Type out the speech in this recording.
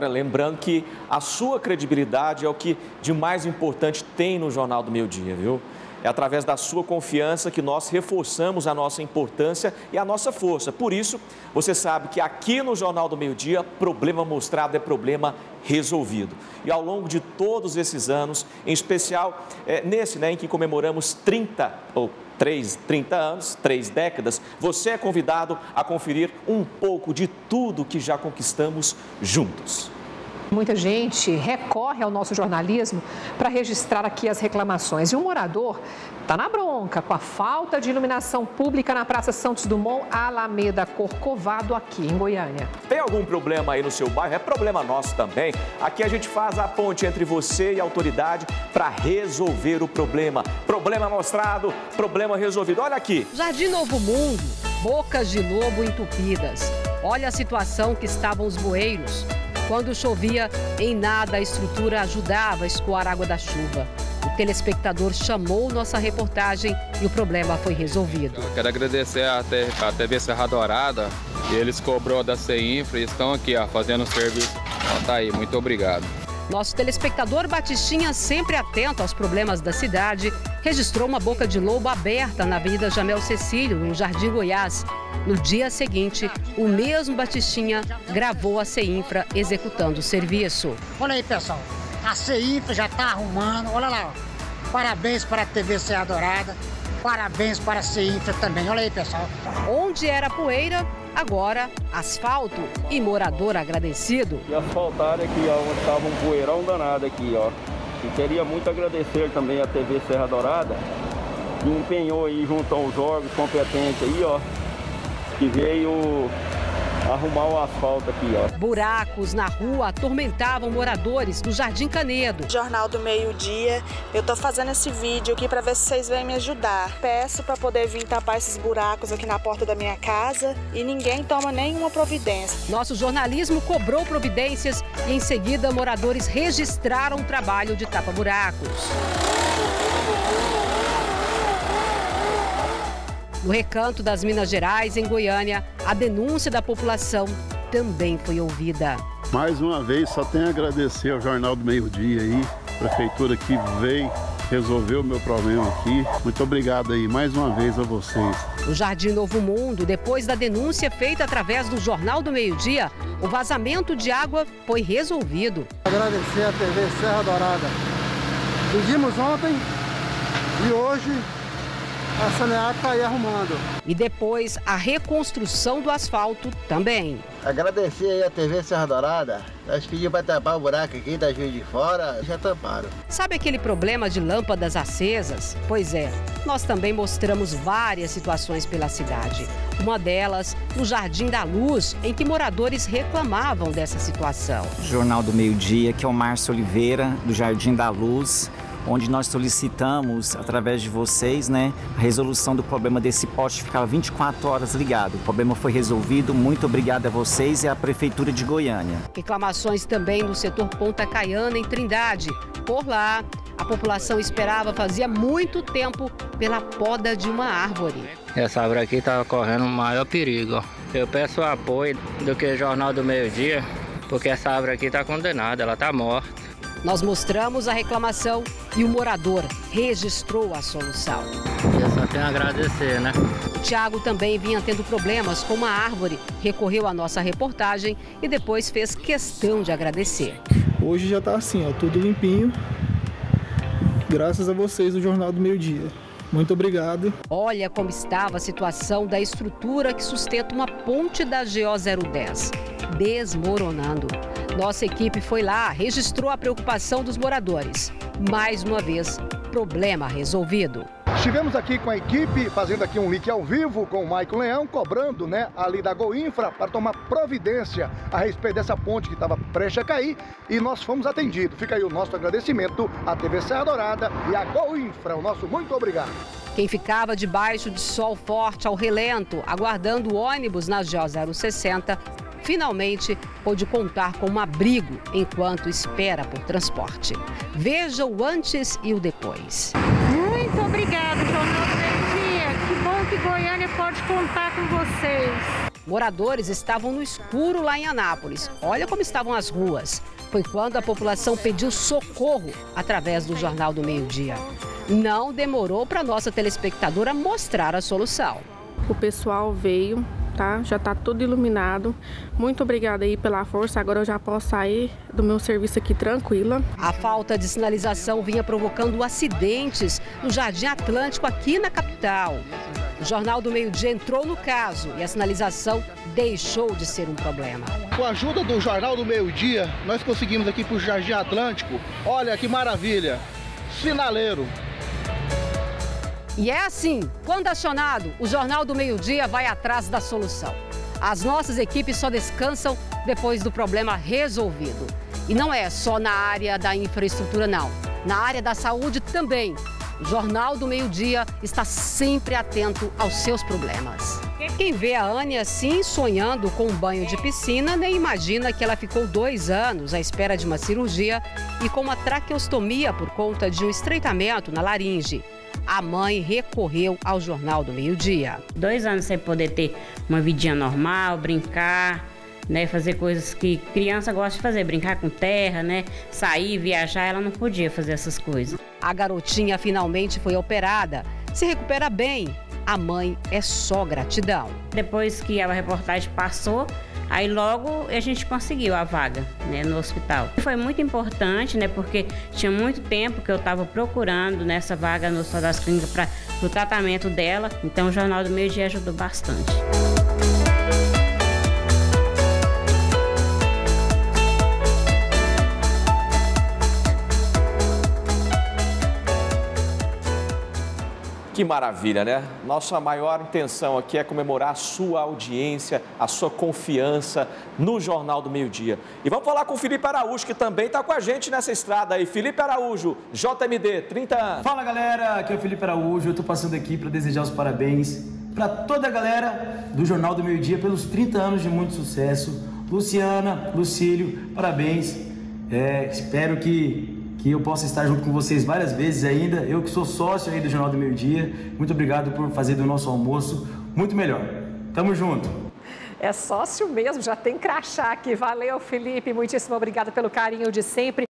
Lembrando que a sua credibilidade é o que de mais importante tem no Jornal do Meio Dia, viu? É através da sua confiança que nós reforçamos a nossa importância e a nossa força. Por isso, você sabe que aqui no Jornal do Meio Dia, problema mostrado é problema resolvido. E ao longo de todos esses anos, em especial é, nesse né, em que comemoramos 30 ou 3, 30 anos, três décadas, você é convidado a conferir um pouco de tudo que já conquistamos juntos. Muita gente recorre ao nosso jornalismo para registrar aqui as reclamações. E um morador está na bronca com a falta de iluminação pública na Praça Santos Dumont, Alameda Corcovado, aqui em Goiânia. Tem algum problema aí no seu bairro? É problema nosso também. Aqui a gente faz a ponte entre você e a autoridade para resolver o problema. Problema mostrado, problema resolvido. Olha aqui. Jardim Novo Mundo, bocas de lobo entupidas. Olha a situação que estavam os bueiros. Quando chovia, em nada a estrutura ajudava a escoar a água da chuva. O telespectador chamou nossa reportagem e o problema foi resolvido. Eu quero agradecer a, a TV Serra Dourada, que eles cobrou da CEINFRA e estão aqui ó, fazendo o serviço. Então, tá aí, muito obrigado. Nosso telespectador Batistinha, sempre atento aos problemas da cidade, registrou uma boca de lobo aberta na Avenida Jamel Cecílio, no Jardim Goiás. No dia seguinte, o mesmo Batistinha gravou a CEINFRA executando o serviço. Olha aí, pessoal. A CEINFRA já está arrumando. Olha lá. Ó. Parabéns para a TV Serra Dourada. Parabéns para a CEINFRA também. Olha aí, pessoal. Onde era poeira, agora asfalto e morador agradecido. E asfaltar aqui, ó, onde estava um poeirão danado aqui, ó. E queria muito agradecer também a TV Serra Dourada, que empenhou aí junto aos órgãos competentes aí, ó, que veio arrumar o asfalto aqui, ó. Buracos na rua atormentavam moradores do Jardim Canedo. Jornal do Meio Dia, eu tô fazendo esse vídeo aqui para ver se vocês vêm me ajudar. Peço para poder vir tapar esses buracos aqui na porta da minha casa e ninguém toma nenhuma providência. Nosso jornalismo cobrou providências e em seguida moradores registraram o trabalho de tapa-buracos. No recanto das Minas Gerais, em Goiânia, a denúncia da população também foi ouvida. Mais uma vez, só tenho a agradecer ao Jornal do Meio Dia aí, prefeitura que veio resolver o meu problema aqui. Muito obrigado aí mais uma vez a vocês. No Jardim Novo Mundo, depois da denúncia feita através do Jornal do Meio Dia, o vazamento de água foi resolvido. Agradecer a TV Serra Dourada. Pedimos ontem e hoje a Saneac está aí arrumando. E depois a reconstrução do asfalto também. Agradecer aí a TV Serra Dourada. Nós pedimos para tampar o buraco aqui da Juiz de Fora, já tamparam. Sabe aquele problema de lâmpadas acesas? Pois é, nós também mostramos várias situações pela cidade. Uma delas no Jardim da Luz, em que moradores reclamavam dessa situação. Jornal do Meio Dia, que é o Márcio Oliveira, do Jardim da Luz onde nós solicitamos, através de vocês, né, a resolução do problema desse poste que ficava 24 horas ligado. O problema foi resolvido. Muito obrigado a vocês e à Prefeitura de Goiânia. Reclamações também no setor Ponta Caiana, em Trindade. Por lá, a população esperava fazia muito tempo pela poda de uma árvore. Essa árvore aqui estava correndo o maior perigo. Eu peço apoio do que o Jornal do Meio Dia, porque essa árvore aqui está condenada, ela está morta. Nós mostramos a reclamação e o morador registrou a solução. Eu só tenho a agradecer, né? O Tiago também vinha tendo problemas com uma árvore, recorreu à nossa reportagem e depois fez questão de agradecer. Hoje já está assim, ó, tudo limpinho, graças a vocês do Jornal do Meio Dia. Muito obrigado. Olha como estava a situação da estrutura que sustenta uma ponte da GO 010, desmoronando. Nossa equipe foi lá, registrou a preocupação dos moradores. Mais uma vez, problema resolvido. Estivemos aqui com a equipe, fazendo aqui um link ao vivo com o Maicon Leão, cobrando né, ali da Goinfra para tomar providência a respeito dessa ponte que estava prestes a cair e nós fomos atendidos. Fica aí o nosso agradecimento à TV Serra Dourada e à Goinfra. O nosso muito obrigado. Quem ficava debaixo de sol forte ao relento, aguardando o ônibus na GO 060, finalmente pôde contar com um abrigo enquanto espera por transporte. Veja o antes e o depois. Muito obrigada, Jornal do Meio Dia. Que bom que Goiânia pode contar com vocês. Moradores estavam no escuro lá em Anápolis. Olha como estavam as ruas. Foi quando a população pediu socorro através do Jornal do Meio Dia. Não demorou para nossa telespectadora mostrar a solução. O pessoal veio, tá? Já está tudo iluminado. Muito obrigada aí pela força. Agora eu já posso sair do meu serviço aqui tranquila. A falta de sinalização vinha provocando acidentes no Jardim Atlântico aqui na capital. O Jornal do Meio Dia entrou no caso e a sinalização deixou de ser um problema. Com a ajuda do Jornal do Meio Dia, nós conseguimos aqui para o Jardim Atlântico. Olha que maravilha! Sinaleiro. E é assim, quando acionado, o Jornal do Meio Dia vai atrás da solução. As nossas equipes só descansam depois do problema resolvido. E não é só na área da infraestrutura, não. Na área da saúde também. O Jornal do Meio Dia está sempre atento aos seus problemas. Quem vê a Anne assim, sonhando com um banho de piscina, nem imagina que ela ficou dois anos à espera de uma cirurgia e com uma traqueostomia por conta de um estreitamento na laringe. A mãe recorreu ao Jornal do Meio Dia. Dois anos sem poder ter uma vidinha normal, brincar, né, fazer coisas que criança gosta de fazer, brincar com terra, né, sair, viajar, ela não podia fazer essas coisas. A garotinha finalmente foi operada. Se recupera bem. A mãe é só gratidão. Depois que a reportagem passou, aí logo a gente conseguiu a vaga né, no hospital. Foi muito importante, né, porque tinha muito tempo que eu estava procurando nessa vaga no Hospital das Clínicas para o tratamento dela, então o Jornal do Meio Dia ajudou bastante. Que maravilha, né? Nossa maior intenção aqui é comemorar a sua audiência, a sua confiança no Jornal do Meio Dia. E vamos falar com o Felipe Araújo, que também está com a gente nessa estrada aí. Felipe Araújo, JMD, 30 anos. Fala galera, aqui é o Felipe Araújo. Eu estou passando aqui para desejar os parabéns para toda a galera do Jornal do Meio Dia pelos 30 anos de muito sucesso. Luciana, Lucílio, parabéns. É, espero que que eu possa estar junto com vocês várias vezes ainda. Eu que sou sócio aí do Jornal do Meio Dia. Muito obrigado por fazer do nosso almoço muito melhor. Tamo junto. É sócio mesmo, já tem crachá aqui. Valeu, Felipe. Muitíssimo obrigada pelo carinho de sempre.